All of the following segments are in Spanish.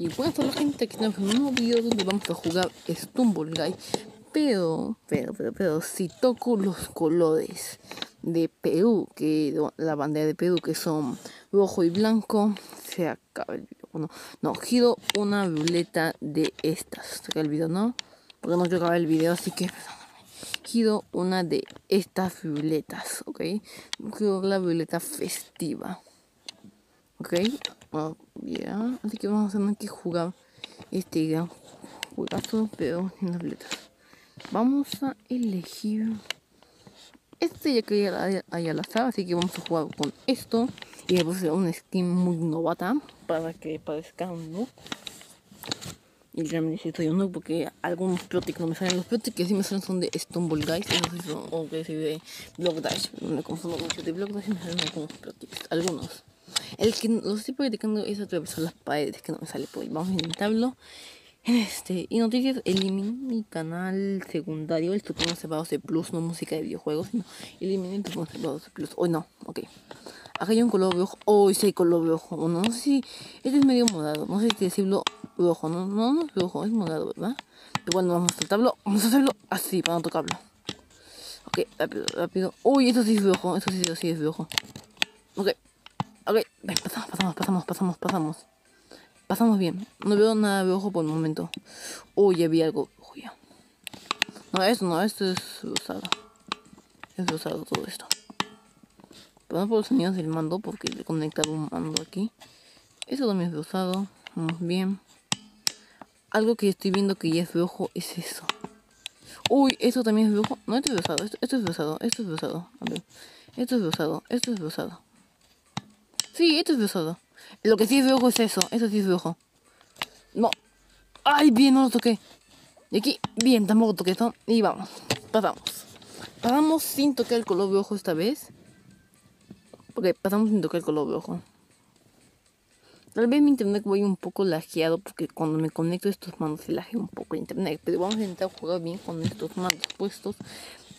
Y bueno, toda la gente que un nuevo video donde vamos a jugar Stumble Guy. Pero, pero, pero, pero, si toco los colores de Perú, que la bandera de Perú, que son rojo y blanco, se acaba el video. Bueno, no, giro una ruleta de estas. Se acaba el video, ¿no? Porque no quiero acabar el video, así que giro una de estas ruletas, ¿ok? Giro la ruleta festiva. ¿Ok? Oh, yeah. Así que vamos a tener que jugar este gran juegazo, pero sin las letras. Vamos a elegir este ya que ya la azar, así que vamos a jugar con esto. Y le puse una skin muy novata para que parezca un noob. Y realmente estoy un noob porque algunos protic no me salen. Los protic que sí me salen son de Stumble Guys, o que sí de Block Dash. Me confundo mucho de Block Dash y me salen algunos protics, algunos. El que lo estoy practicando es atravesar las paredes, que no me sale ahí. Vamos a intentarlo. Este, y noticias, elimine mi canal secundario, el tutorial separados de plus, no música de videojuegos, sino elimine el tutorial de plus. Hoy no, ok. Acá hay un color rojo, hoy sí hay color rojo, no, sé si, este es medio morado, no sé si decirlo rojo, no, no, no es rojo, es morado, ¿verdad? Pero bueno, vamos a saltarlo, vamos a hacerlo así para no tocarlo. Ok, rápido, rápido. Uy, esto sí es rojo, esto sí, sí es rojo. Ok. Ok, pasamos, pasamos, pasamos, pasamos, pasamos. Pasamos bien. No veo nada de ojo por el momento. Uy, ya vi algo. Uy, ya. No, esto no, esto es usado. Es usado todo esto. Perdón por los sonidos del mando porque le he conectado un mando aquí. Esto también es usado. Vamos bien. Algo que estoy viendo que ya es de ojo es eso. Uy, esto también es de ojo. No, esto es usado. Esto, es usado. Esto es usado. A ver. Esto es usado. Esto es usado. Sí, esto es de Lo que sí es ojo es eso. Eso sí es ojo. No. Ay, bien, no lo toqué. Y aquí, bien, tampoco toqué esto. Y vamos. Pasamos. Pasamos sin tocar el color de ojo esta vez. Ok, pasamos sin tocar el color de ojo. Tal vez mi internet voy un poco lajeado porque cuando me conecto estos manos se lajea un poco el internet. Pero vamos a intentar jugar bien con estos manos puestos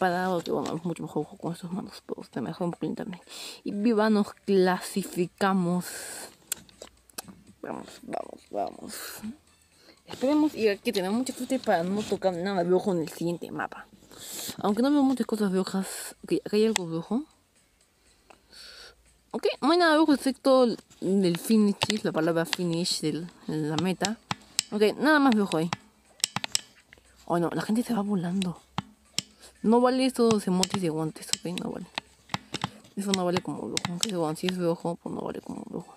para que bueno, es mucho mejor con estos manos, pero se mejor un el internet. Y viva, nos clasificamos. Vamos, vamos, vamos. Esperemos y aquí tenemos mucha suerte para no tocar nada de ojo en el siguiente mapa. Aunque no veo muchas cosas de hojas. Ok, acá hay algo de ojo. Ok, no hay nada de ojo excepto del finish, la palabra finish de la meta. Ok, nada más de ojo ahí. Oh no, la gente se va volando. No vale estos emotes de guantes, ok, no vale. Eso no vale como rojo. Aunque bueno, si es rojo, pues no vale como rojo.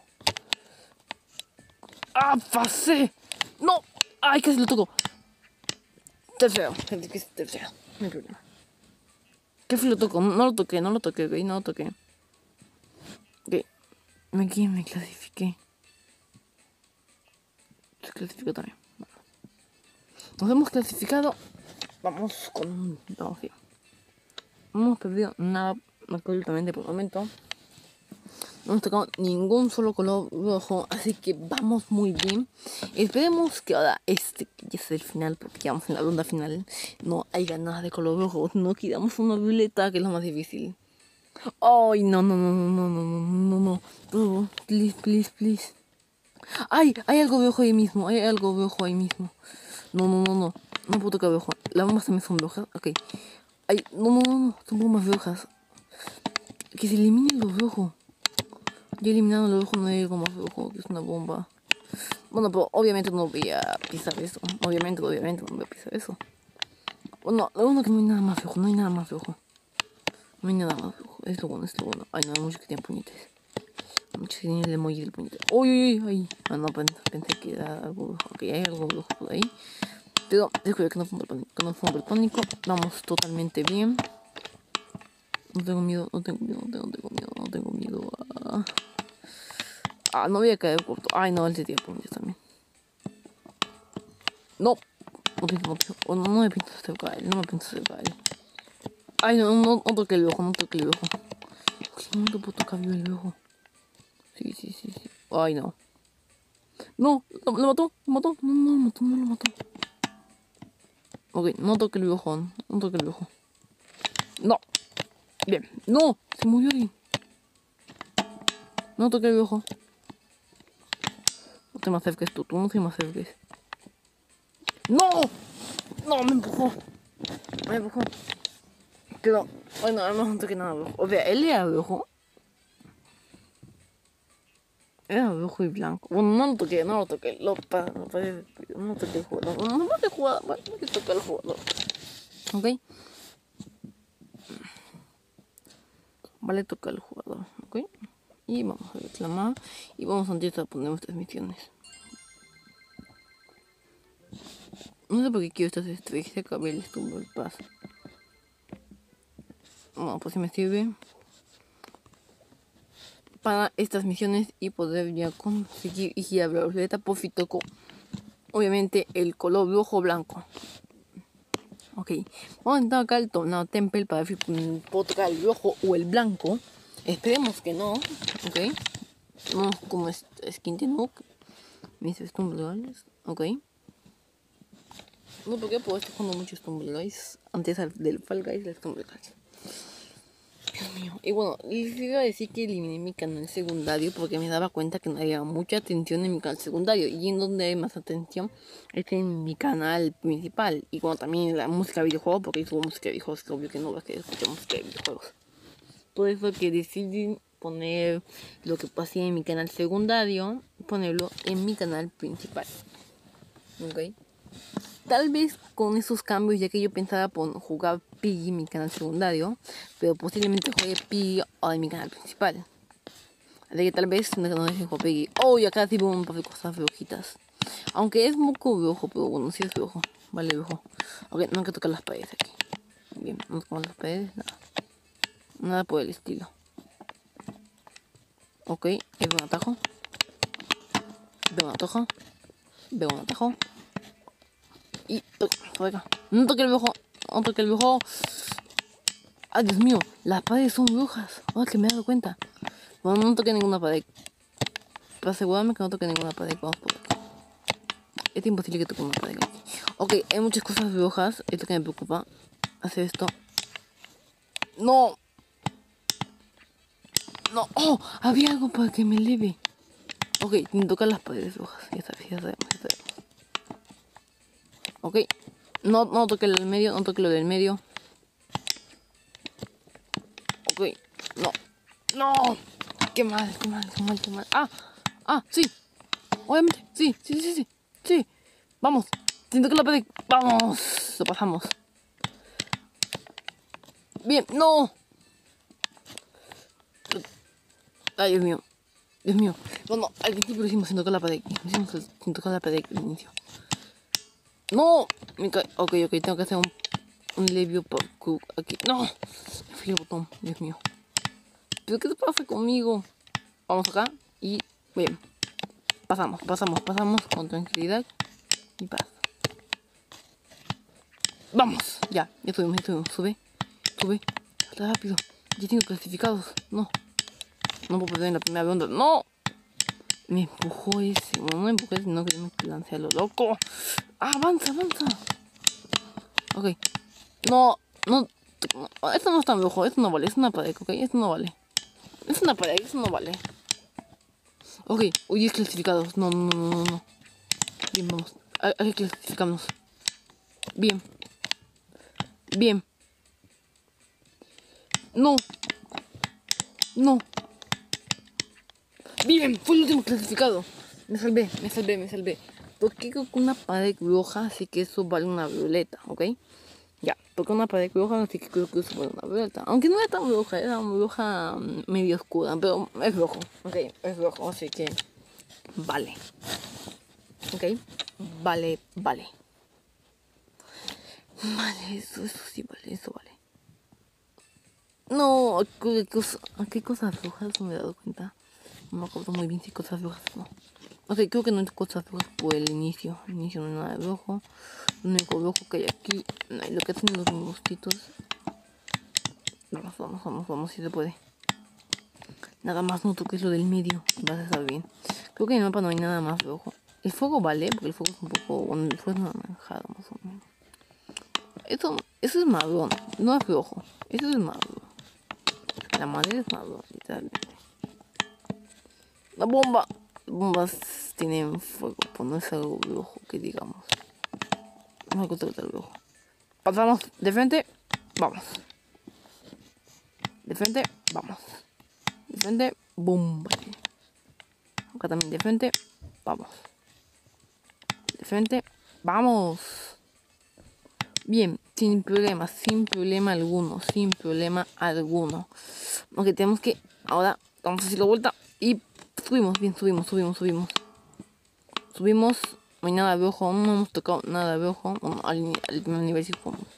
¡Ah, pasé! ¡No! ¡Ay, casi lo toco! Tercero, gente, que es tercero. No hay problema. ¿Qué fue lo toco? No lo toqué, no lo toqué, ok, no lo toqué. Ok. Aquí me clasifiqué. Se clasificó también. Nos hemos clasificado Vamos con... Vamos bien. No hemos perdido nada absolutamente por el momento. No hemos tocado ningún solo color rojo, así que vamos muy bien. Esperemos que ahora este ya sea el final, porque ya vamos en la ronda final. No haya nada de color rojo, no quedamos una ruleta, que es lo más difícil. Ay, no, no, no, no, no, no, no, no, please, please, please. Ay, hay algo rojo ahí mismo, hay algo rojo ahí mismo. No, no, no, no. No puedo tocar rojo. Las bombas también son rojas. Ok. Ay, no, no, no, no. Son bombas rojas. Que se eliminen los rojos. Ya eliminaron los rojos, no hay más rojo, que es una bomba. Bueno, pero obviamente no voy a pisar eso. Obviamente, obviamente no voy a pisar eso. Bueno, lo bueno que no hay nada más rojo, no hay nada más rojo. No hay nada más rojo. Es lo bueno, es bueno. Ay, no, hay muchos que tienen puñetes. Muchos que tienen el emoji del puñete. Uy, uy, uy, Ah, no, pensé que era algo rojo. Ok, hay algo rojo por ahí. Pero descuida que no fue. Que no fue pánico. Vamos totalmente bien. No tengo miedo, no tengo miedo, no tengo miedo, no tengo miedo. Ah, ah no voy a caer corto. Ay, no, él se tira también. No. No pienso, no no, no me acercar a él. No me acercar a él. Ay, no, no, no toque el ojo, no toque el ojo. No te puedo tocar el ojo. Sí, sí, sí, sí. Ay, no. No, lo, lo mató, lo mató. No, no lo mató, no lo mató. Ok, no toque el ojo, no toque el ojo. No. Bien. No, se murió alguien. No toque el. Ok, Estoy más cerca que tú. Tú no soy más cerca. ¡No! No, me empujó. Me empujó. Pero, bueno, además no toqué nada rojo. O sea, él era. Toqué el jugador. No, no toqué el jugador. No toqué el jugador. ¿Ok? Vale, toca al jugador. ¿Ok? Y vamos a reclamar. Y vamos a a poner nuestras misiones. No sé por qué quiero estas estrellas. Acabé el estumbo del paso. Bueno, pues si me sirve para estas misiones y poder ya conseguir y la ruleta por si toco obviamente el color rojo blanco. Ok vamos a entrar acá al tornado temple para ver si el rojo o el blanco. Esperemos que no ok. No como es skin mis stumbleguys ok. No porque puedo estar jugando muchos stumbleguys antes del Fall Guys del stumbleguys Dios mío. Y bueno, les decir que eliminé mi canal secundario porque me daba cuenta que no había mucha atención en mi canal secundario. Y en donde hay más atención es en mi canal principal. Y bueno, también la música de videojuegos, porque yo subo música de videojuegos, que obvio que no vas a escuchar música de videojuegos. Por eso que decidí poner lo que pasé en mi canal secundario, ponerlo en mi canal principal. ¿Ok? Tal vez con esos cambios, ya que yo pensaba jugar Piggy mi canal secundario, pero posiblemente juegue Piggy en mi canal principal. Así que tal vez no, no deje jugar Piggy. Oh, y acá sí veo un par de cosas rojitas. Aunque es poco rojo, pero bueno, sí es rojo. Vale, rojo. Ok, no hay que tocar las paredes aquí. Bien, no tocamos las paredes, nada. Nada por el estilo. Ok, veo un atajo. Veo un atajo. Veo un atajo. Y toca. No toque el viejo. No toque el viejo. Ay, Dios mío. Las paredes son brujas. Ahora que me he dado cuenta. Bueno, no toque ninguna pared. Para asegurarme que no toque ninguna pared. Vamos por acá. Es imposible que toque una pared aquí. Ok, hay muchas cosas brujas. Esto que me preocupa. Hacer esto. No. No. Oh, había algo para que me eleve. Ok, sin tocar las paredes brujas. Ya sabes, ya sabemos, ya sabemos. Ok. No, no toque lo del medio, no toque lo del medio. Ok. No. No. Qué mal, qué mal, qué mal, qué mal. Ah, ah, sí. Obviamente, sí, sí, sí, sí. Sí. Vamos. Siento que lo pedí. Vamos. Lo pasamos. Bien, no. Ay, Dios mío. Dios mío. Bueno, al principio lo hicimos sin tocar la pared. Hicimos sin tocar la pared al inicio. No, me cae. Ok, ok, tengo que hacer un, un levio por aquí. No, me fui el botón, Dios mío. ¿Pero qué te pasa conmigo? Vamos acá y bien. Pasamos, pasamos, pasamos con tranquilidad y paz. Vamos, ya, ya subimos, ya subimos. Sube, sube, rápido. Ya tengo clasificados. No, no puedo perder en la primera ronda. No. Me empujó ese. No me empujó ese, no que me lancé a lo loco. Ah, avanza, avanza. Ok. No, no. Esto no está rojo, esto no vale, es una pared, ok. Esto no vale. Es una pared, esto no vale. Ok, hoy 10 clasificados. No, no, no, no, no. Bien, vamos. Hay que clasificarnos. Bien. Bien. No. No. Bien, fue el último clasificado. Me salvé, me salvé, me salvé. Toqué con una pared roja, así que eso vale una violeta, ¿ok? Ya, toqué una pared roja, así que creo que eso vale una violeta. Aunque no era tan roja, era una roja mm, medio oscura, pero es rojo, ¿ok? Es rojo, así que vale. ¿Ok? Vale, vale. Vale, eso, eso sí vale, eso vale. No, ¿qué, cosa, qué cosas rojas no me he dado cuenta? No me acuerdo muy bien si cosas rojas no. Ok, creo que no hay cosas rojas por el inicio. El inicio no hay nada de rojo. Lo único rojo que hay aquí. No hay lo que hacen los mosquitos. Vamos, vamos, vamos, vamos, si se puede. Nada más no toques lo del medio. Vas a estar bien. Creo que en el mapa no hay nada más rojo. El fuego vale, porque el fuego es un poco. Bueno, el fuego es anaranjado más o menos. Eso, eso es marrón, no es rojo. Eso es marrón. La madera es marrón, literalmente. La bomba. bombas tienen fuego, pues no es algo rojo que digamos. Vamos a controlar el rojo. Pasamos de frente, vamos. De frente, vamos. De frente, boom. Acá también de frente, vamos. De frente, vamos. Bien, sin problema, sin problema alguno, sin problema alguno. Aunque tenemos que, ahora, vamos a hacer la vuelta y subimos, bien, subimos, subimos, subimos. Subimos, no hay nada de ojo, no hemos tocado nada de ojo. Al, al primer nivel sí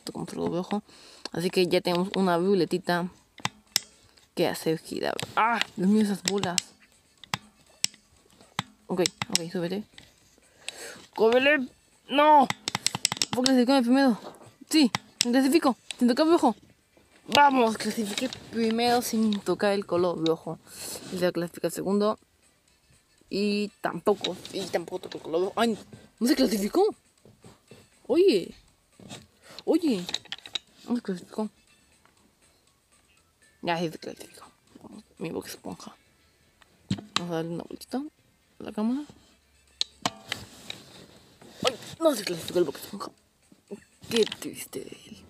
tocamos algo de ojo. Así que ya tenemos una violetita que hace girar. ¡Ah! Dios mío, esas bolas. Ok, ok, súbete. ¡Cóbele! ¡No! ¿Puedo clasificar primero? Sí, clasifico, sin tocar ojo. Vamos, clasifique primero sin tocar el color de ojo. Y se clasifica segundo. Y tampoco, y tampoco tocó. ¡Ay! ¿No se clasificó? Oye. Oye. No se clasificó. Ya se clasificó. Mi boca esponja. Vamos a darle una vueltita a la cámara. ¡Ay! No se clasificó el boca esponja. Qué triste de él.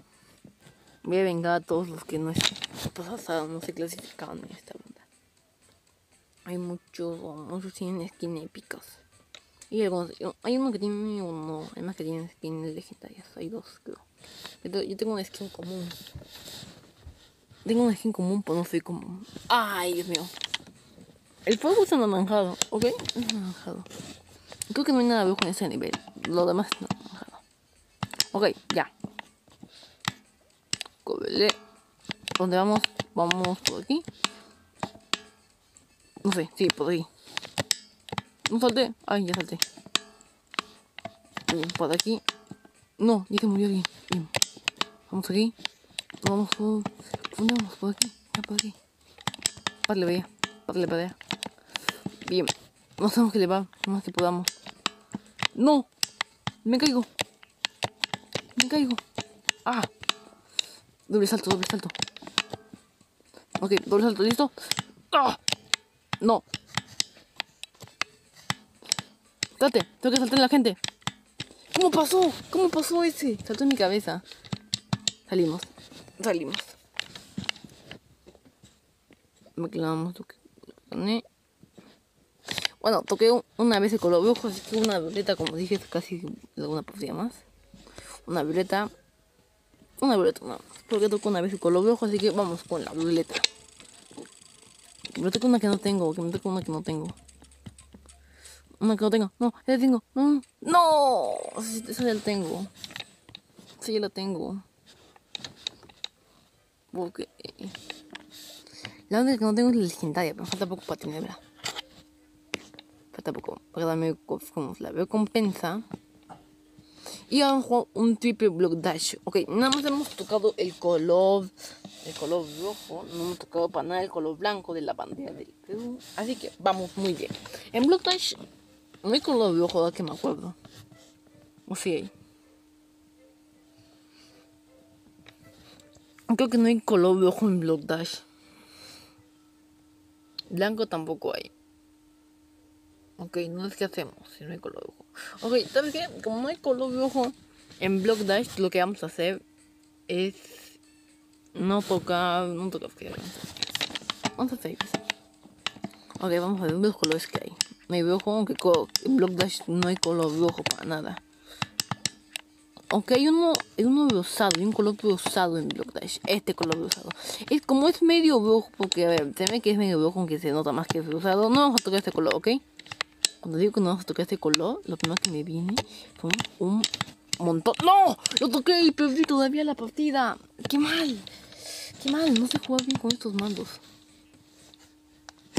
Voy a vengar a todos los que no, pasados, no se clasificaban en esta. Hay muchos, muchos tienen skins épicos. Y algunos, hay uno que tiene uno, hay más que tienen skins legendarias. Hay dos, creo. Yo tengo una skin común. Tengo una skin común, pero no soy común. Ay, Dios mío. El fuego es anaranjado, ¿ok? Es anaranjado. Creo que no hay nada viejo en ese nivel. Lo demás es anaranjado. Ok, ya. Cobele. ¿Dónde vamos? Vamos por aquí. No sé, sí, por ahí. No salté. Ay, ya salté. Por aquí. No, ya se murió aquí. Bien. Vamos aquí. Vamos por... ¿Dónde vamos? Por aquí. Ya por aquí. Parle para allá. Parle para allá. Bien. No sabemos que le va. Más que podamos. ¡No! Me caigo. Me caigo. ¡Ah! Doble salto, doble salto. Ok, doble salto, ¿listo? ¡Ah! No. Date, tengo que saltar en la gente. ¿Cómo pasó? ¿Cómo pasó ese? Saltó en mi cabeza. Salimos. Salimos. Me clavamos. Bueno, toqué una vez el color rojo, así que una violeta, como dije, casi alguna partida más. Una violeta. Una violeta, no. Porque toco una vez el color rojo, así que vamos con la violeta. Me toco una que no tengo, que me toco una que no tengo. Una que no tengo. No, ya la tengo. No, no. Esa ya la tengo. Esa ya la tengo. Porque... La única que no tengo es la legendaria, pero falta poco para tenerla. Falta poco para darme como la recompensa. Y a jugar un triple block dash. Ok, nada más hemos tocado el color. El color rojo. No hemos tocado para nada el color blanco de la bandera del. Así que vamos muy bien. En block dash no hay color rojo, que me acuerdo. O sí. Creo que no hay color rojo en block dash. Blanco tampoco hay. Ok, no es que hacemos si no hay color rojo. Ok, ¿sabes qué? Como no hay color rojo en Block Dash, lo que vamos a hacer es no tocar. No tocar Vamos a hacer Ok, vamos a ver los colores que hay. No hay rojo, aunque en Block Dash no hay color rojo para nada. Aunque hay uno, hay uno rosado, hay un color rosado en Block Dash. Este color rosado. Es como es medio rojo, porque a ver, se ve que es medio rojo, aunque se nota más que es rosado. No vamos a tocar este color, ¿ok? Cuando digo que no vamos a tocar este color, lo primero que me viene fue un montón. ¡No! Lo toqué y perdí todavía la partida. ¡Qué mal! ¡Qué mal! No sé jugar bien con estos mandos.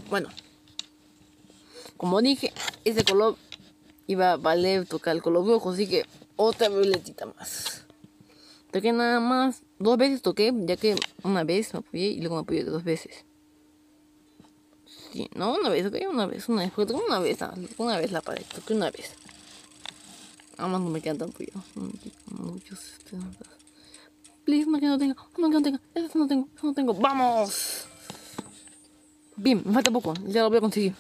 Bueno. Como dije, ese color iba a valer tocar el color rojo, así que otra violetita más. Toqué nada más. Dos veces toqué, ya que una vez me apoyé y luego me apoyé dos veces. Sí, no, una vez, ok, una vez, una vez, porque toqué una vez, una vez la pared, toqué una vez. Además no me quedan tan apoyados. Muchos, Please, una que no tenga, una que no tenga, esa no tengo, esa no tengo. ¡Vamos! Bien, me falta poco, ya lo voy a conseguir.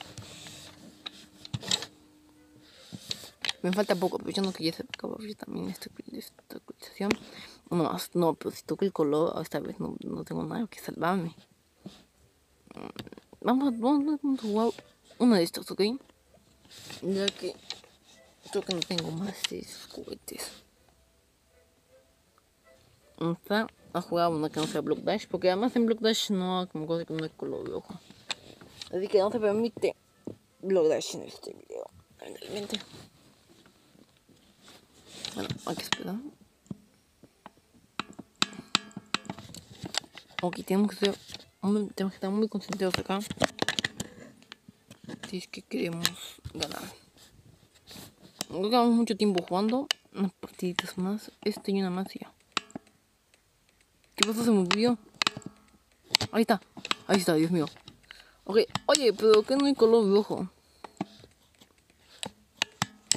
Me falta poco, pero yo no quería hacer yo también esta, esta actualización. No más, no, pero si toco el color, esta vez no, no tengo nada que salvarme. Vamos, vamos, vamos a jugar una de estas, ¿ok? Ya que creo que no tengo más de esos juguetes. Está a jugar una que no sea Block Dash, porque además en Block Dash no como cosa que no hay color rojo. Así que no se permite Block Dash en este video, realmente. Bueno, hay que esperar. Ok, tenemos que, tenemos que estar muy concentrados acá. Si es que queremos ganar. No quedamos mucho tiempo jugando. Unas partiditas más. Este y una más ya. ¿Qué pasó? Se me olvidó. Ahí está. Ahí está, Dios mío. Ok, oye, pero que no hay color rojo.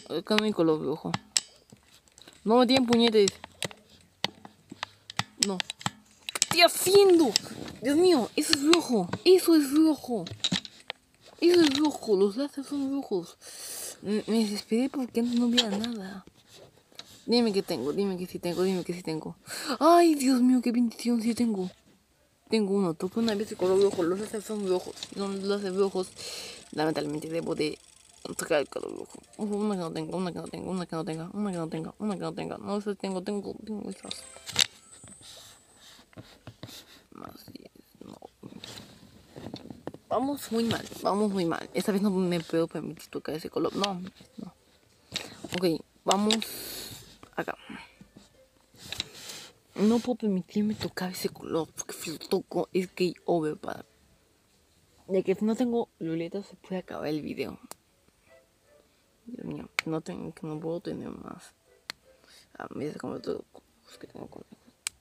Acá no hay color rojo. No me tienen puñetes. No. ¿Qué estoy haciendo? Dios mío, eso es rojo. Eso es rojo. Eso es rojo. Los láseres son rojos. Me desesperé porque no había nada. Dime que tengo, dime que sí tengo, dime que sí tengo. Ay, Dios mío, qué bendición sí tengo. Tengo uno, toco una vez de color rojo, los haces son rojos. Los haces rojos. Lamentablemente debo de tocar el color rojo. Una que no tengo, una que no tengo, una que no tenga, una que no tenga, una que no tenga. No sé, tengo, tengo, tengo estas. Vamos muy mal, vamos muy mal. Esta vez no me puedo permitir tocar ese color. No, no. Ok, vamos acá. No puedo permitirme tocar ese color porque si lo toco es que over para. De que si no tengo violeta se puede acabar el video. Dios mío, no tengo, que no puedo tener más. Ah, mira como todo los tengo.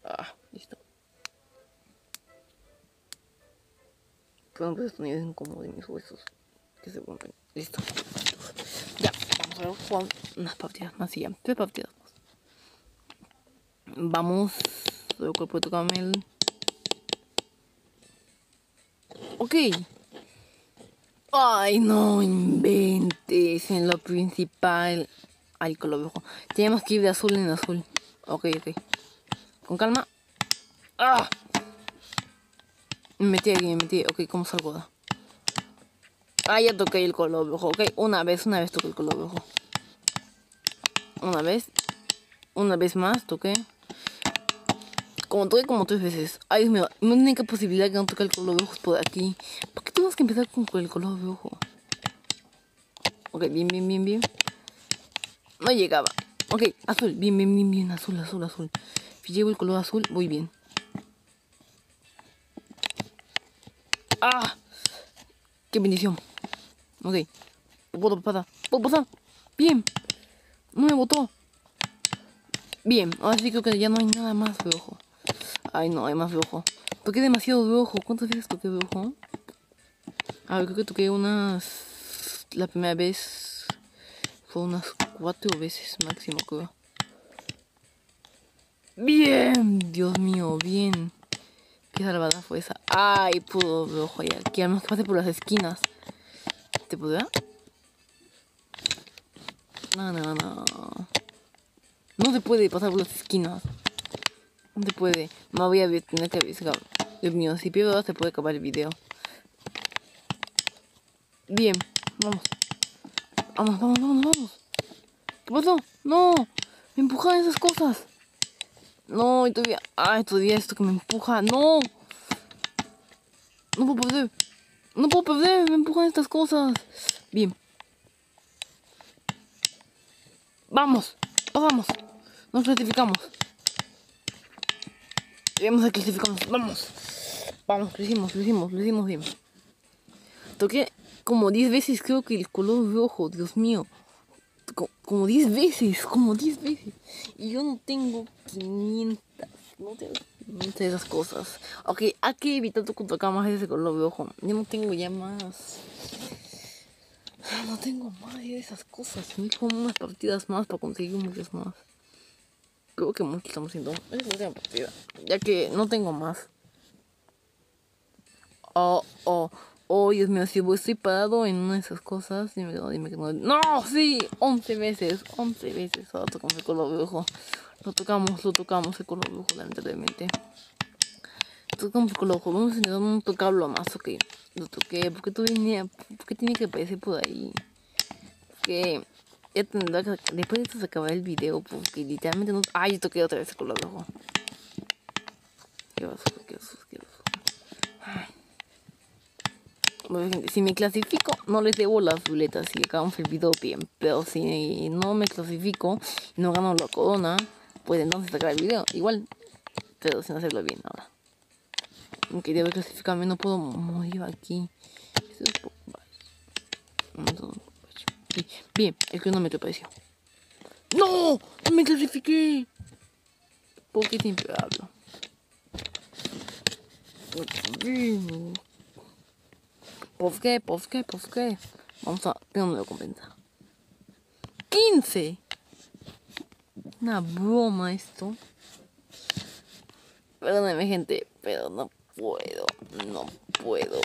Ah, listo. Por estos niveles incómodos de mis huesos. Que se rompen. Listo. Ya, vamos a jugar unas partidas más y ya. Tres partidas más. Vamos. El cuerpo de tocarme el. Ok. Ay, no inventes en lo principal. Ay, color rojo. Tenemos que ir de azul en azul. Ok, ok. Con calma. ¡Ah! Me metí aquí, me metí. Ok, ¿cómo salgo? Ah, ya toqué el color rojo. Ok, una vez, una vez toqué el color rojo. Una vez. Una vez más toqué. Como toqué como tres veces. Ay, Dios mío. La única posibilidad que no toque el color rojo es por aquí. ¿Por qué tenemos que empezar con el color rojo? Ok, bien, bien, bien, bien. No llegaba. Ok, azul. Bien, bien, bien, bien. Azul, azul, azul. Si llevo el color azul, voy bien. ¡Ah! ¡Qué bendición! Ok. Puedo pasar. Puedo pasar. Bien. No me botó. Bien. Ahora sí creo que ya no hay nada más rojo. Ay, no, hay más rojo. Toqué demasiado rojo. ¿Cuántas veces toqué rojo? A ver, creo que toqué unas... La primera vez... Fue unas cuatro veces máximo, creo. Bien. Dios mío, bien. Qué salvada fue esa. Ay, pudo rojo ya. Que además que pase por las esquinas. ¿Te podrá? No, no, no. No se puede pasar por las esquinas. No se puede. Me voy a tener que avisar. Dios mío, si pierdo se puede acabar el video. Bien, vamos. Vamos, vamos, vamos, vamos. ¿Qué? No, me empujan esas cosas. No, y todavía. Ay, todavía esto que me empuja. No. No puedo perder. No puedo perder. Me empujan estas cosas. Bien. Vamos. Vamos. Nos clasificamos. Vamos a clasificarnos. Vamos. Vamos, lo hicimos, lo hicimos, lo hicimos bien. Toqué como 10 veces creo que el color rojo, Dios mío como 10 veces, como 10 veces. Y yo no tengo 500, no tengo de esas cosas. Ok, hay que evitar tocar más ese color de ojo. Yo no tengo ya más. No tengo más de esas cosas. Me como unas partidas más para conseguir muchas más. Creo que muchos estamos haciendo. Es partida. Ya que no tengo más. Oh, oh, Oh, Dios mío, si estoy parado en una de esas cosas, dime que no, dime que no. ¡No! Sí, 11 veces, 11 veces. Ahora tocamos el color rojo. Lo tocamos, lo tocamos el color rojo, lamentablemente. Tocamos el color rojo. Vamos a intentar no tocarlo más, ok. Lo toqué, porque tú venía, porque tiene que aparecer por ahí. Porque ya tendrá que, después de esto se acabará el video, porque literalmente no. ¡Ay! Yo toqué otra vez el color rojo. Qué basura, qué basura, qué basura. Ay. Si me clasifico, no les debo las ruletas y acabamos el video bien. Pero si no me clasifico no gano la corona, pues entonces sacar el video. Igual, pero sin hacerlo bien ahora. Aunque debo clasificarme, no puedo morir aquí. Bien, el cronómetro apareció. ¡No! ¡No me clasifiqué! ¿Por qué siempre hablo? ¿Por qué? ¿Por qué? ¿Por qué? Vamos a ver dónde lo compensa. ¡15! Una broma esto. Perdóname, gente, pero no puedo. No puedo.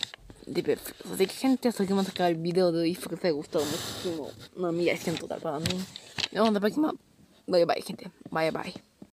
De Así que, gente, hasta aquí vamos a acabar el video de hoy. Espero que os haya gustado muchísimo. Una en total para mí. Nos vemos la próxima. Bye bye, gente. Bye bye.